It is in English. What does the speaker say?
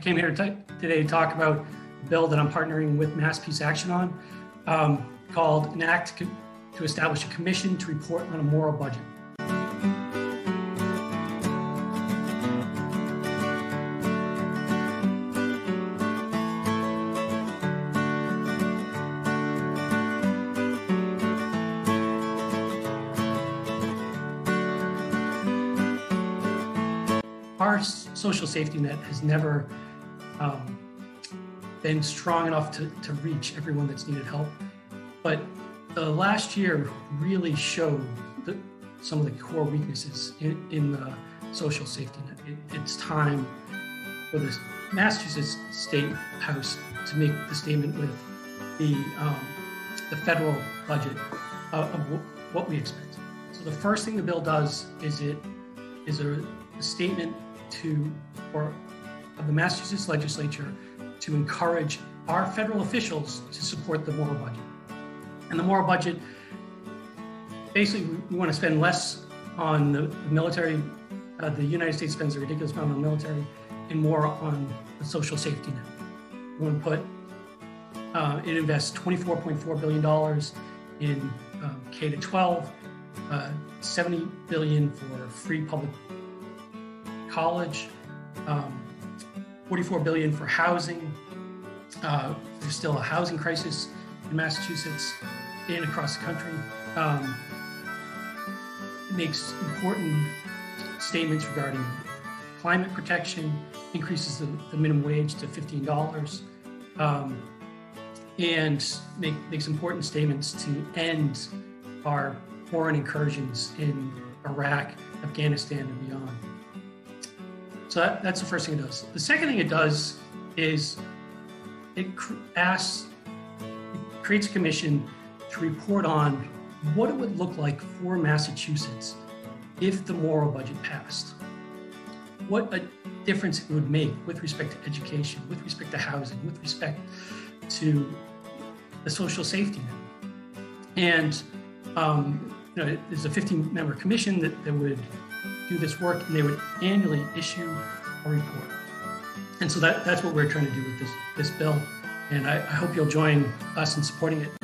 I came here to today to talk about a bill that I'm partnering with Mass Peace Action on um, called an act to establish a commission to report on a moral budget. our social safety net has never um, been strong enough to, to reach everyone that's needed help. But the last year really showed the, some of the core weaknesses in, in the social safety net. It, it's time for the Massachusetts State House to make the statement with the, um, the federal budget of, of what we expect. So the first thing the bill does is it is a, a statement to, or of the Massachusetts legislature to encourage our federal officials to support the moral budget. And the moral budget, basically, we want to spend less on the military. Uh, the United States spends a ridiculous amount on the military and more on the social safety net. We want to put, uh, it invests $24.4 billion in um, K to 12, uh, 70 billion for free public college, um, 44 billion for housing. Uh, there's still a housing crisis in Massachusetts and across the country. Um, makes important statements regarding climate protection, increases the, the minimum wage to $15, um, and make, makes important statements to end our foreign incursions in Iraq, Afghanistan, and beyond. So that, that's the first thing it does. The second thing it does is it asks, it creates a commission to report on what it would look like for Massachusetts if the moral budget passed. What a difference it would make with respect to education, with respect to housing, with respect to the social safety net. And um, you know, there's a 15 member commission that, that would do this work and they would annually issue a report. And so that, that's what we're trying to do with this, this bill. And I, I hope you'll join us in supporting it.